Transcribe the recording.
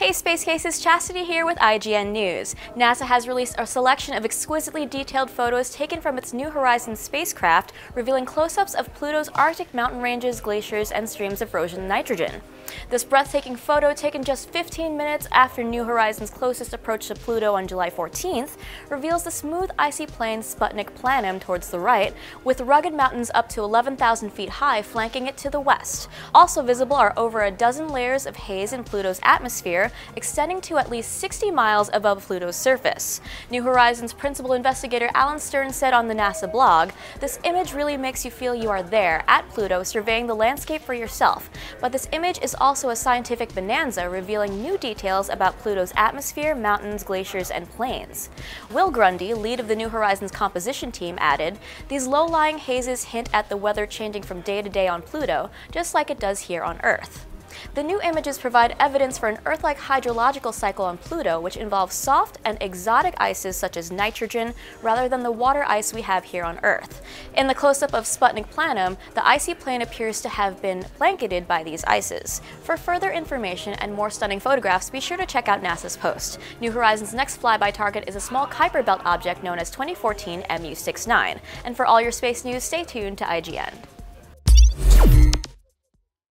Hey Space Cases, Chastity here with IGN News. NASA has released a selection of exquisitely detailed photos taken from its New Horizons spacecraft, revealing close-ups of Pluto's Arctic mountain ranges, glaciers, and streams of frozen nitrogen. This breathtaking photo, taken just 15 minutes after New Horizons' closest approach to Pluto on July 14th, reveals the smooth icy plain Sputnik Planum towards the right, with rugged mountains up to 11,000 feet high flanking it to the west. Also visible are over a dozen layers of haze in Pluto's atmosphere, extending to at least 60 miles above Pluto's surface. New Horizons principal investigator Alan Stern said on the NASA blog, This image really makes you feel you are there, at Pluto, surveying the landscape for yourself. But this image is also a scientific bonanza revealing new details about Pluto's atmosphere, mountains, glaciers, and plains. Will Grundy, lead of the New Horizons composition team, added, These low-lying hazes hint at the weather changing from day to day on Pluto, just like it does here on Earth. The new images provide evidence for an Earth-like hydrological cycle on Pluto, which involves soft and exotic ices such as nitrogen, rather than the water ice we have here on Earth. In the close-up of Sputnik Planum, the icy plain appears to have been blanketed by these ices. For further information and more stunning photographs, be sure to check out NASA's post. New Horizons' next flyby target is a small Kuiper Belt object known as 2014 MU69. And for all your space news, stay tuned to IGN.